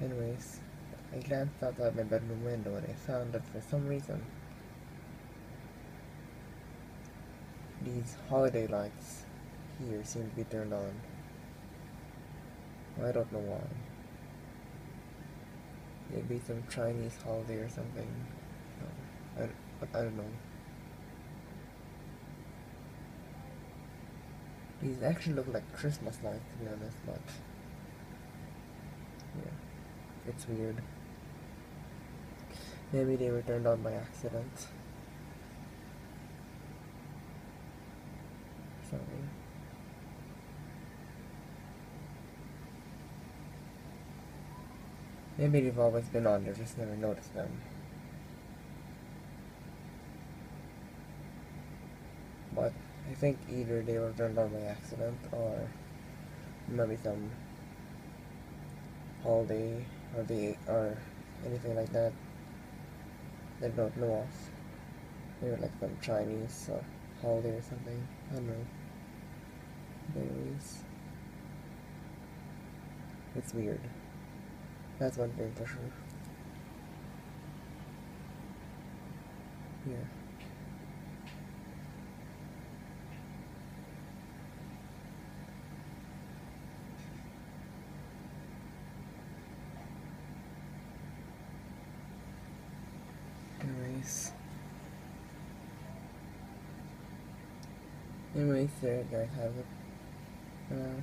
Anyways, I glanced outside my bedroom window and I found that for some reason these holiday lights here seem to be turned on. I don't know why. Maybe some Chinese holiday or something. No, I, I don't know. These actually look like Christmas lights to be honest, but it's weird. Maybe they were turned on by accident. Sorry. Maybe they've always been on, I've just never noticed them. But I think either they were turned on by accident or maybe some holiday or the or anything like that they don't know of. Maybe like some Chinese or holiday or something. I don't know. Anyways. It's weird. That's one thing for sure. Yeah. Anyways. There you guys have it. Uh,